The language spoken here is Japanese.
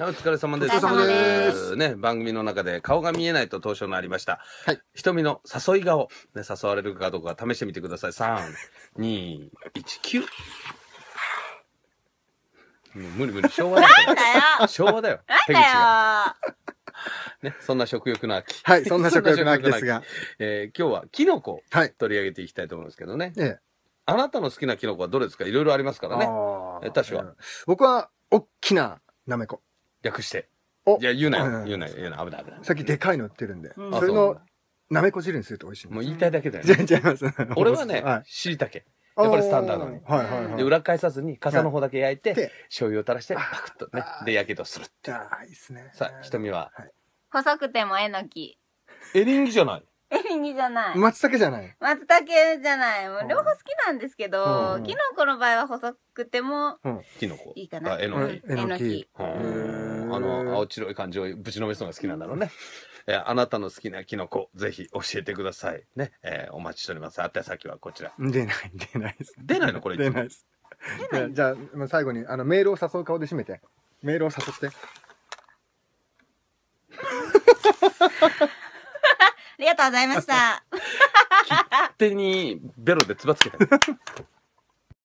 お疲れ様です。お疲れ様ですね、番組の中で顔が見えないと当初のありました。はい。瞳の誘い顔、ね、誘われるかどうか試してみてください。3、2、1、9。もう無理無理、昭和だなんだよよ。昭和だよ。なん手口が。だよね、そんな食欲の秋。はい、そんな食欲の秋ですが。えー今日はキノコをはい。取り上げていきたいと思うんですけどね。ええ。あなたの好きなキノコはどれですか？いろいろありますからね。確かうん僕は、おっきななめこ。略して。おいや、言うなよ。うん言うなよ。言うなよ。危ない危ない。さっきでかいの売ってるんで。うんそれあの、なめこ汁にすると美味しい。もう言いたいだけだよじゃね。違います。俺はねはい、しいたけ。やっぱりスタンダードに。はいはいはい。で、裏返さずに、傘の方だけ焼いてで、醤油を垂らして、パクッとねで、やけどするって。ああ、いいっすね。さあ、瞳は、細くてもえのき。エリンギじゃない？エリンギじゃない。松茸じゃない？松茸じゃない。もう両方好きなんですけうどん、キノコの場合は細くてもキノコ。いいかな。あ、えのき。うんえのき。はあの、青白い感じをぶちのめすのが好きなんだろうね。えーあなたの好きなキノコ、ぜひ教えてください。ね。えーお待ちしております。あった先はこちら。出ない、出ないです。出ないのこれ出ないです。じゃあ、最後に、あの、メールを誘う顔で締めて。メールを誘って。ありがとうございました。手にベロでつばつけて。